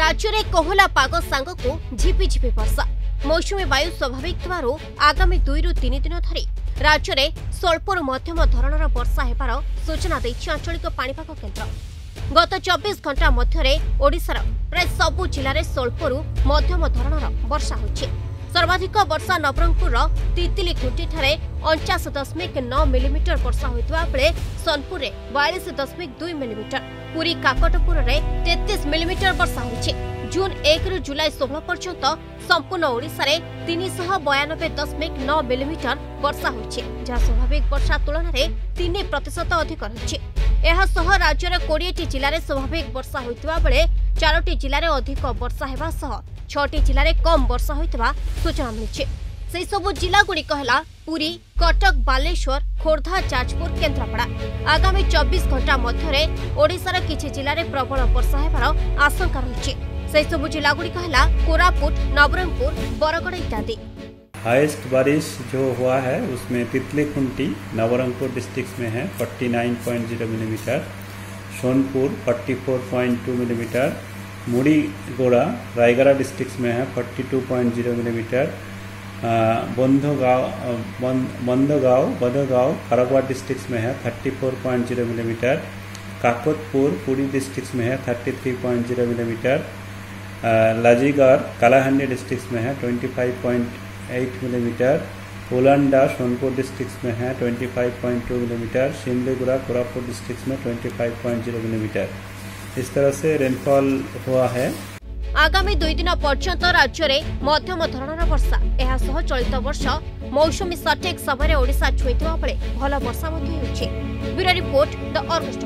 ରାଜ୍ୟରେ କୋହଲା ପାଗ ସାଙ୍ଗକୁ ଝିପିଝିପି ବର୍ଷା ମୌସୁମୀ ବାୟୁ ସ୍ୱାଭାବିକ ଥିବାରୁ ଆଗାମୀ ଦୁଇରୁ ତିନି ଦିନ ଧରି ରାଜ୍ୟରେ ସ୍ୱଳ୍ପରୁ ମଧ୍ୟମ ଧରଣର ବର୍ଷା ହେବାର ସୂଚନା ଦେଇଛି ଆଞ୍ଚଳିକ ପାଣିପାଗ କେନ୍ଦ୍ର ଗତ ଚବିଶ ଘଣ୍ଟା ମଧ୍ୟରେ ଓଡ଼ିଶାର ପ୍ରାୟ ସବୁ ଜିଲ୍ଲାରେ ସ୍ୱଳ୍ପରୁ ମଧ୍ୟମ ଧରଣର ବର୍ଷା ହୋଇଛି ସର୍ବାଧିକ ବର୍ଷା ନବରଙ୍ଗପୁରର ତିତିଲି ଖୁଣ୍ଟିଠାରେ ଅଣଚାଶ ଦଶମିକ ନଅ ମିଲିମିଟର ବର୍ଷା ହୋଇଥିବା ବେଳେ ସୋନପୁରରେ ବୟାଳିଶ ଦଶମିକ ଦୁଇ ମିଲିମିଟର ପୁରୀ କାକଟପୁରରେ ତେତିଶ ମିଲିମିଟର ବର୍ଷା ହୋଇଛି ଜୁନ୍ ଏକରୁ ଜୁଲାଇ ଷୋହଳ ପର୍ଯ୍ୟନ୍ତ ସମ୍ପୂର୍ଣ୍ଣ ଓଡ଼ିଶାରେ ତିନିଶହ ବୟାନବେ ଦଶମିକ ନଅ ମିଲିମିଟର ବର୍ଷା ହୋଇଛି ଯାହା ସ୍ୱାଭାବିକ ବର୍ଷା ତୁଳନାରେ ତିନି ପ୍ରତିଶତ ଅଧିକ ରହିଛି ଏହାସହ ରାଜ୍ୟର କୋଡ଼ିଏଟି ଜିଲ୍ଲାରେ ସ୍ୱାଭାବିକ ବର୍ଷା ହୋଇଥିବା ବେଳେ ଚାରୋଟି ଜିଲ୍ଲାରେ ଅଧିକ ବର୍ଷା ହେବା ସହ छिल कम वर्षा होता सूचना मिले से सबू जिलागुड़िकला पुरी, कटक, बालेश्वर, खोर्धा, जाजपुर केन्द्रापड़ा आगामी चबीस घंटा मध्य ओडार किसी ज़िले में प्रबल वर्षा होवार आशंका रही से सबू जिलागुड़िकला कोरापुट नवरंगपुर बरगड़ इत्यादि हाइस्ट बारिश जो हुआ है, उसमें तितली खुंटी नवरंगपुर डिस्ट्रिक्ट में है 49.0 मिलीमीटर। सोनपुर 44.2 मिलीमीटर। मुड़ी गोड़ा, रायगढ़ डिस्ट्रिक्ट में है 42.0 मिलीमीटर बंधगांव बंधगांव, बधगांव खरगवा डिस्ट्रिक्ट में है 34.0 मिलीमीटर काकतपुर, पुरी डिस्ट्रिक्ट में है 33.0 मिलीमीटर लाजीगढ़, कालाहांडी डिस्ट्रिक्ट में है 25.8 मिलीमीटर उलंडा, सोनपुर डिस्ट्रिक्ट में है 25.2 मिलीमीटर सिमलीगुड़ा कोरापुट डिस्ट्रिक्ट में 25.0 मिलीमीटर इस तरह से रेनफॉल हुआ है ଆଗାମୀ ଦୁଇ ଦିନ ପର୍ଯ୍ୟନ୍ତ ରାଜ୍ୟରେ ମଧ୍ୟମ ଧରଣର ବର୍ଷା ଏହା ସହ ଚଳିତ ବର୍ଷ ମୌସୁମୀ ସଠିକ୍ ସମୟରେ ଓଡ଼ିଶା ଛୁଇଁଥିବା ବେଳେ ଭଲ ବର୍ଷା ମଧ୍ୟ ହେଉଛି ବ୍ୟୁରୋ ରିପୋର୍ଟ ଦ ଅର୍ଗଷ୍ଟ